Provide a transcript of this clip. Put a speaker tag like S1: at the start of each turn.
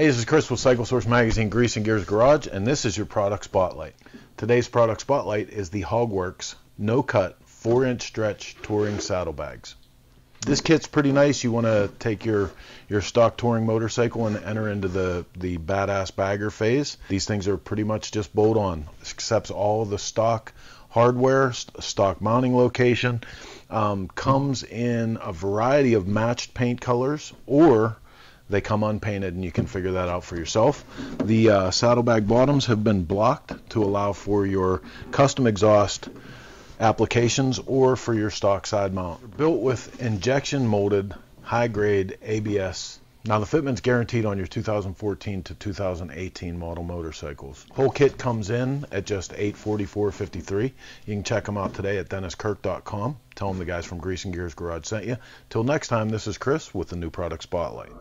S1: Hey, this is Chris with Cycle Source Magazine Grease and Gears Garage, and this is your product spotlight. Today's product spotlight is the Hogworkz No Cut 4 inch stretch touring saddlebags. This kit's pretty nice. You want to take your your stock touring motorcycle and enter into the the badass bagger phase. These things are pretty much just bolt on. Accepts all the stock hardware, st- stock mounting location. Um, comes in a variety of matched paint colors or they come unpainted and you can figure that out for yourself. The uh, saddlebag bottoms have been blocked to allow for your custom exhaust applications or for your stock side mount. Built with injection molded high grade ABS. Now the fitment's guaranteed on your 2014 to 2018 model motorcycles. Whole kit comes in at just 844.53. You can check them out today at denniskirk.com. Tell them the guys from Grease and Gears Garage sent you. Till next time, this is Chris with the new product spotlight.